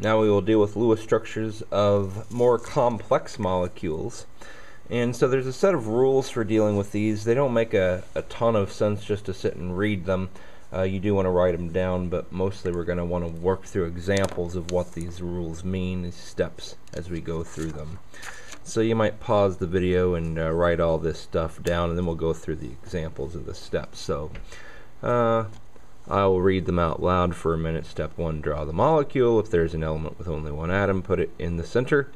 Now we will deal with Lewis structures of more complex molecules. And so there's a set of rules for dealing with these. They don't make a, a ton of sense just to sit and read them. Uh, you do want to write them down, but mostly we're going to want to work through examples of what these rules mean, these steps, as we go through them. So you might pause the video and uh, write all this stuff down, and then we'll go through the examples of the steps. So uh, I will read them out loud for a minute. Step 1, draw the molecule. If there's an element with only one atom, put it in the center.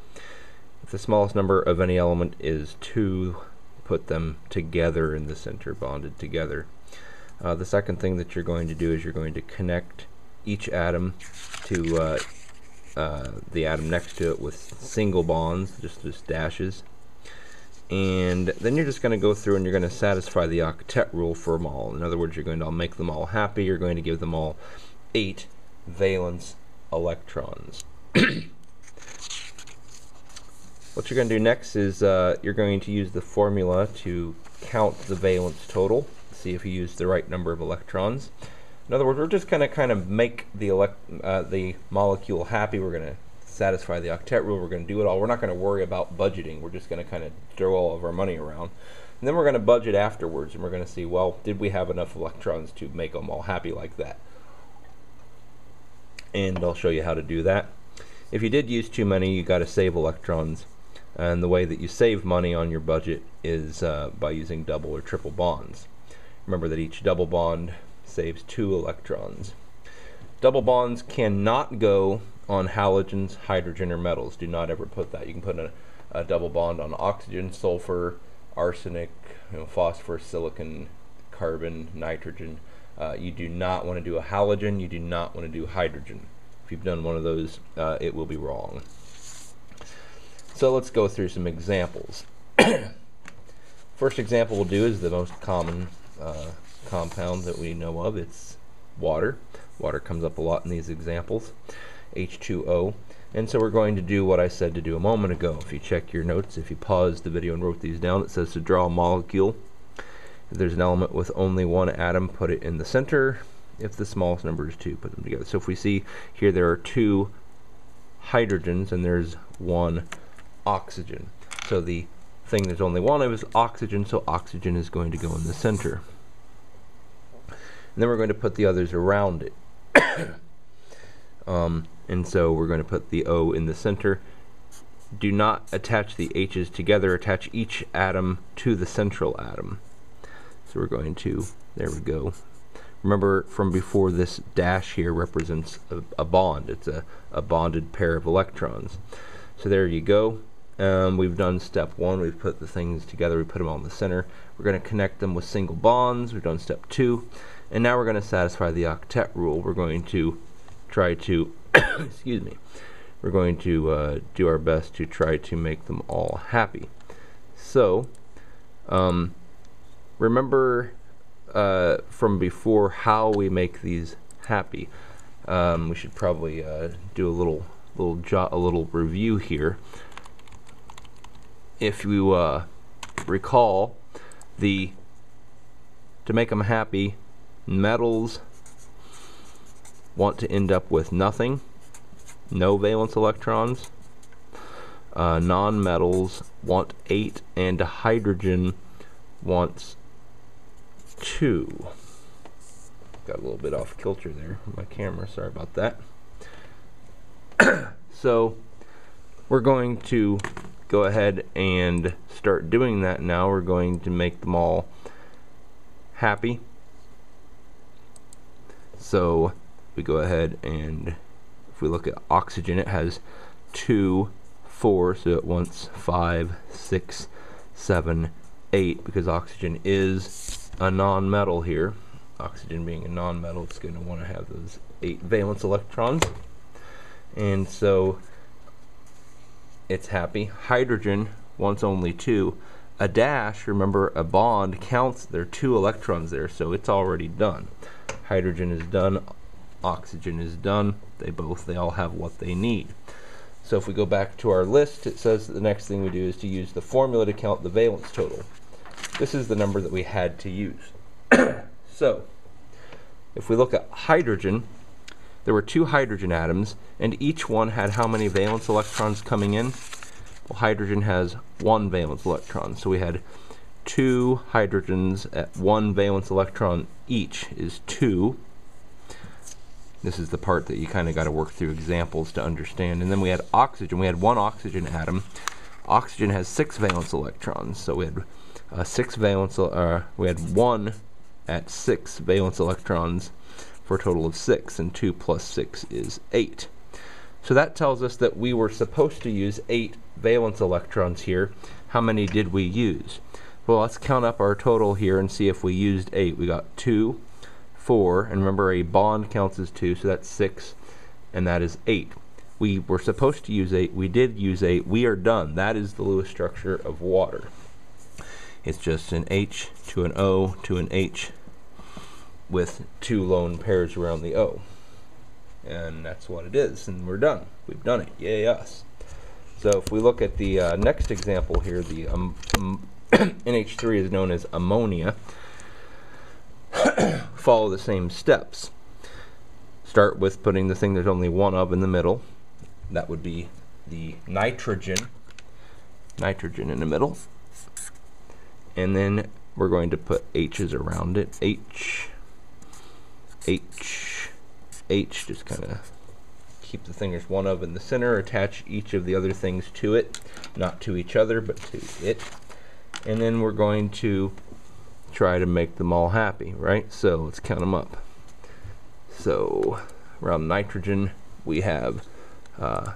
If the smallest number of any element is 2, put them together in the center, bonded together. Uh, the second thing that you're going to do is you're going to connect each atom to uh, uh, the atom next to it with single bonds, just just dashes. And then you're just going to go through and you're going to satisfy the octet rule for them all. In other words, you're going to make them all happy. You're going to give them all eight valence electrons. what you're going to do next is uh, you're going to use the formula to count the valence total see if you use the right number of electrons. In other words, we're just going to kind of make the, uh, the molecule happy. We're going to satisfy the octet rule. We're going to do it all. We're not going to worry about budgeting. We're just going to kind of throw all of our money around. And then we're going to budget afterwards, and we're going to see, well, did we have enough electrons to make them all happy like that? And I'll show you how to do that. If you did use too many, you got to save electrons. And the way that you save money on your budget is uh, by using double or triple bonds. Remember that each double bond saves two electrons. Double bonds cannot go on halogens, hydrogen, or metals. Do not ever put that. You can put a, a double bond on oxygen, sulfur, arsenic, you know, phosphorus, silicon, carbon, nitrogen. Uh, you do not want to do a halogen. You do not want to do hydrogen. If you've done one of those, uh, it will be wrong. So let's go through some examples. First example we'll do is the most common uh, compound that we know of. It's water. Water comes up a lot in these examples. H2O. And so we're going to do what I said to do a moment ago. If you check your notes, if you paused the video and wrote these down, it says to draw a molecule. If there's an element with only one atom, put it in the center. If the smallest number is 2, put them together. So if we see here there are two hydrogens and there's one oxygen. So the thing there's only one of is oxygen, so oxygen is going to go in the center. And then we're going to put the others around it. um, and so we're going to put the O in the center. Do not attach the H's together. Attach each atom to the central atom. So we're going to, there we go. Remember from before this dash here represents a, a bond. It's a, a bonded pair of electrons. So there you go. Um, we've done step one, we've put the things together, we put them all in the center. We're going to connect them with single bonds, we've done step two, and now we're going to satisfy the octet rule. We're going to try to, excuse me, we're going to uh, do our best to try to make them all happy. So, um, remember uh, from before how we make these happy. Um, we should probably uh, do a little little jot a little review here if you uh, recall, the to make them happy, metals want to end up with nothing, no valence electrons. Uh, non-metals want 8 and hydrogen wants 2. Got a little bit off kilter there my camera, sorry about that. so we're going to go ahead and start doing that now. We're going to make them all happy. So we go ahead and if we look at oxygen, it has two, four, so it wants five, six, seven, eight, because oxygen is a non-metal here. Oxygen being a non-metal, it's going to want to have those eight valence electrons. And so it's happy. Hydrogen wants only two. A dash, remember a bond counts, there are two electrons there, so it's already done. Hydrogen is done, oxygen is done. They both, they all have what they need. So if we go back to our list, it says the next thing we do is to use the formula to count the valence total. This is the number that we had to use. so if we look at hydrogen, there were two hydrogen atoms, and each one had how many valence electrons coming in? Well, hydrogen has one valence electron, so we had two hydrogens at one valence electron each is two. This is the part that you kind of got to work through examples to understand. And then we had oxygen. We had one oxygen atom. Oxygen has six valence electrons, so we had uh, six valence. Uh, we had one at six valence electrons for a total of six, and two plus six is eight. So that tells us that we were supposed to use eight valence electrons here. How many did we use? Well, let's count up our total here and see if we used eight. We got two, four, and remember a bond counts as two, so that's six, and that is eight. We were supposed to use eight. We did use eight. We are done. That is the Lewis structure of water. It's just an H to an O to an H with two lone pairs around the O. And that's what it is, and we're done. We've done it. Yay us. So if we look at the uh, next example here, the um, NH3 is known as ammonia. Follow the same steps. Start with putting the thing there's only one of in the middle. That would be the nitrogen. Nitrogen in the middle. And then we're going to put H's around it. H, H, H, just kind of keep the thing there's one of in the center, attach each of the other things to it, not to each other, but to it. And then we're going to try to make them all happy, right? So let's count them up. So around nitrogen, we have uh,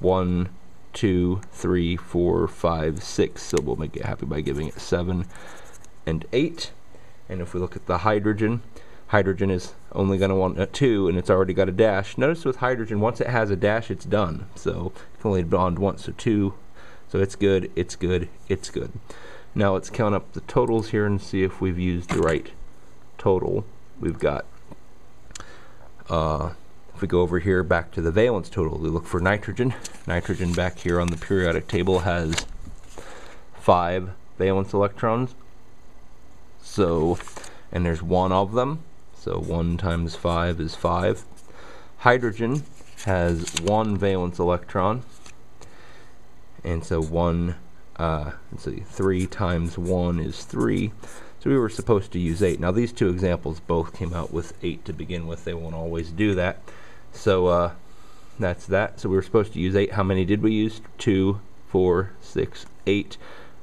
one, two, three, four, five, six. So we'll make it happy by giving it seven and eight. And if we look at the hydrogen, hydrogen is only going to want a two, and it's already got a dash. Notice with hydrogen, once it has a dash, it's done. So it can only bond once, so two. So it's good, it's good, it's good. Now let's count up the totals here and see if we've used the right total. We've got, uh, if we go over here back to the valence total, we look for nitrogen. Nitrogen back here on the periodic table has five valence electrons. So, and there's one of them. So one times five is five. Hydrogen has one valence electron. And so one uh, let's see, 3 times 1 is 3. So we were supposed to use 8. Now these two examples both came out with 8 to begin with. They won't always do that. So uh, that's that. So we were supposed to use 8. How many did we use? 2, 4, 6, 8.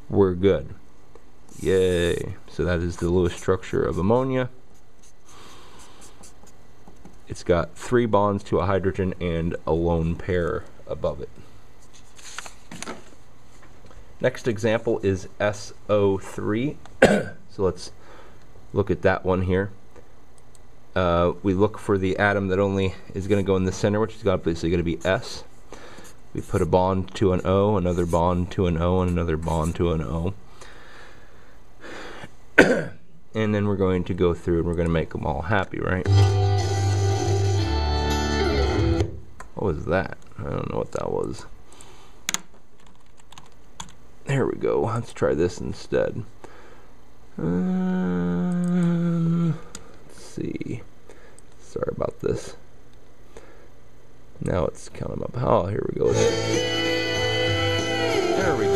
We're good. Yay. So that is the Lewis structure of ammonia. It's got three bonds to a hydrogen and a lone pair above it. Next example is SO3. so let's look at that one here. Uh, we look for the atom that only is going to go in the center, which is obviously going to be S. We put a bond to an O, another bond to an O, and another bond to an O. and then we're going to go through and we're going to make them all happy, right? What was that? I don't know what that was. There we go. Let's try this instead. Um, let's see. Sorry about this. Now it's counting up. Oh, here we go. There we go.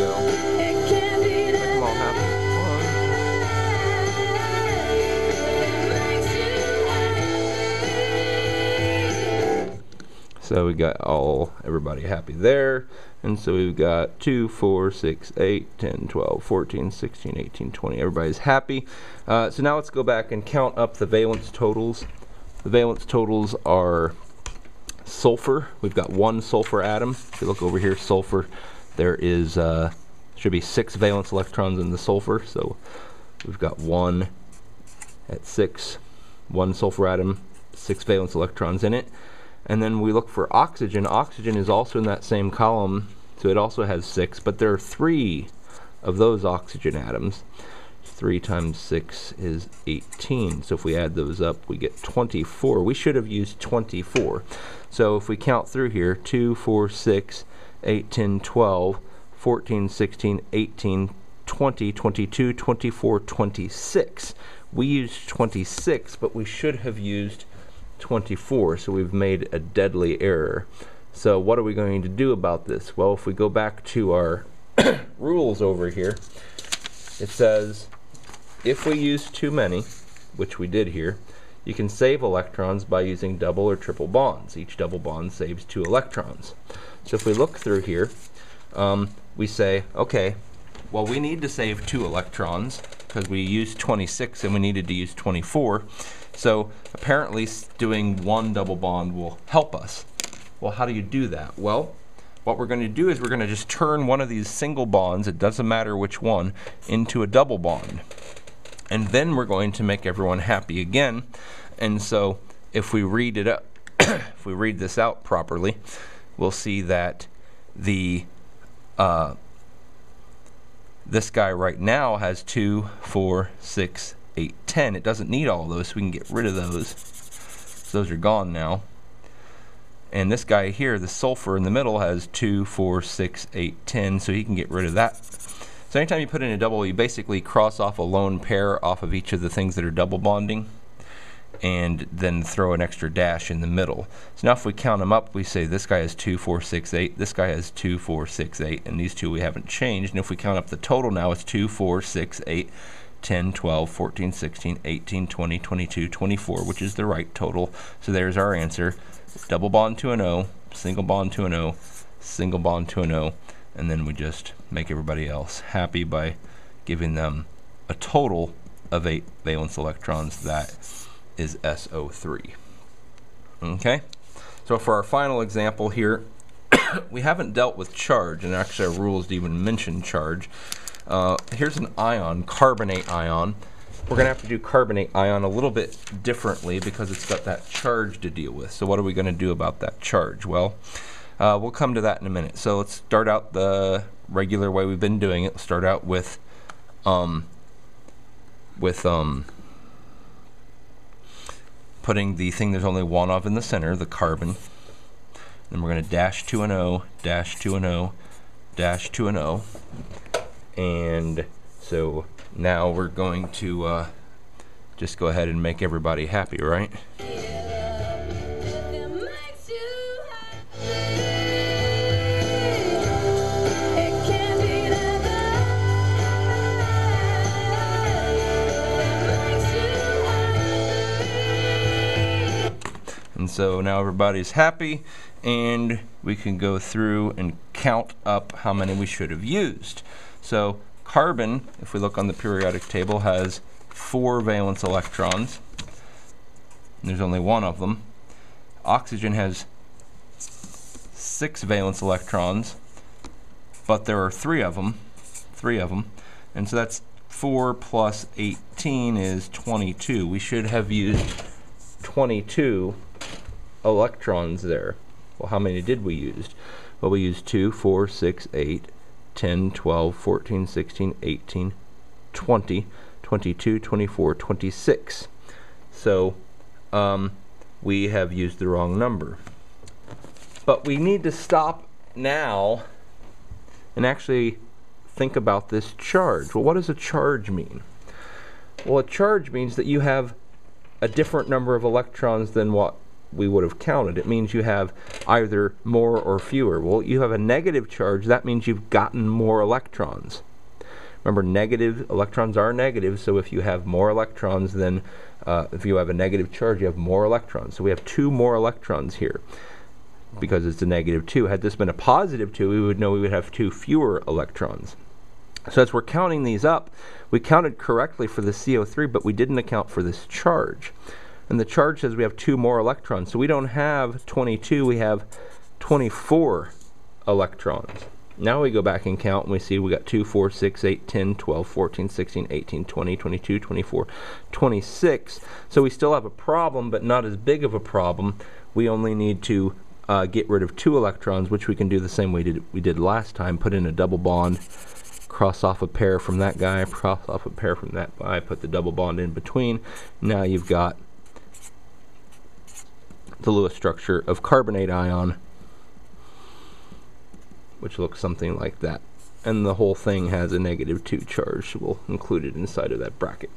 So we got all everybody happy there. And so we've got 2, 4, 6, 8, 10, 12, 14, 16, 18, 20. Everybody's happy. Uh, so now let's go back and count up the valence totals. The valence totals are sulfur. We've got one sulfur atom. If you look over here, sulfur, there is uh, should be six valence electrons in the sulfur. So we've got one at six, one sulfur atom, six valence electrons in it. And then we look for oxygen. Oxygen is also in that same column, so it also has six, but there are three of those oxygen atoms. 3 times 6 is 18. So if we add those up, we get 24. We should have used 24. So if we count through here, 2, 4, 6, 8, 10, 12, 14, 16, 18, 20, 22, 24, 26. We used 26, but we should have used 24. So we've made a deadly error. So what are we going to do about this? Well, if we go back to our rules over here, it says if we use too many, which we did here, you can save electrons by using double or triple bonds. Each double bond saves two electrons. So if we look through here, um, we say, okay, well we need to save two electrons because we used 26 and we needed to use 24. So apparently doing one double bond will help us. Well, how do you do that? Well, what we're going to do is we're going to just turn one of these single bonds, it doesn't matter which one, into a double bond. And then we're going to make everyone happy again. And so if we read it up, if we read this out properly, we'll see that the uh, this guy right now has two, four, six, eight, ten. It doesn't need all those, so we can get rid of those. So those are gone now. And this guy here, the sulfur in the middle, has two, four, six, eight, ten, so he can get rid of that. So anytime you put in a double, you basically cross off a lone pair off of each of the things that are double bonding and then throw an extra dash in the middle. So now if we count them up, we say this guy has 2, 4, 6, 8, this guy has 2, 4, 6, 8, and these two we haven't changed. And if we count up the total now, it's 2, 4, 6, 8, 10, 12, 14, 16, 18, 20, 22, 24, which is the right total. So there's our answer. Double bond to an O, single bond to an O, single bond to an O, and then we just make everybody else happy by giving them a total of 8 valence electrons that is SO3. Okay, so for our final example here, we haven't dealt with charge, and actually our rules even mention charge. Uh, here's an ion, carbonate ion. We're going to have to do carbonate ion a little bit differently because it's got that charge to deal with. So what are we going to do about that charge? Well, uh, we'll come to that in a minute. So let's start out the regular way we've been doing it. Let's start out with um, with um, putting the thing there's only one of in the center, the carbon. Then we're going to dash 2 and O, dash 2 and O, dash 2 and O. And so now we're going to uh, just go ahead and make everybody happy, right? And so now everybody's happy and we can go through and count up how many we should have used. So carbon, if we look on the periodic table, has four valence electrons. There's only one of them. Oxygen has six valence electrons, but there are three of them. Three of them. And so that's 4 plus 18 is 22. We should have used 22 electrons there. Well, how many did we use? Well, we used 2, 4, 6, 8, 10, 12, 14, 16, 18, 20, 22, 24, 26. So um, we have used the wrong number. But we need to stop now and actually think about this charge. Well, what does a charge mean? Well, a charge means that you have a different number of electrons than what we would have counted. It means you have either more or fewer. Well, you have a negative charge, that means you've gotten more electrons. Remember, negative electrons are negative, so if you have more electrons, then uh, if you have a negative charge, you have more electrons. So we have two more electrons here because it's a negative 2. Had this been a positive 2, we would know we would have two fewer electrons. So as we're counting these up, we counted correctly for the CO3, but we didn't account for this charge. And the charge says we have two more electrons. So we don't have 22, we have 24 electrons. Now we go back and count and we see we got 2, 4, 6, 8, 10, 12, 14, 16, 18, 20, 22, 24, 26. So we still have a problem, but not as big of a problem. We only need to uh, get rid of two electrons, which we can do the same way did, we did last time. Put in a double bond, cross off a pair from that guy, cross off a pair from that guy, put the double bond in between. Now you've got the Lewis structure of carbonate ion, which looks something like that. And the whole thing has a negative 2 charge, so we'll include it inside of that bracket.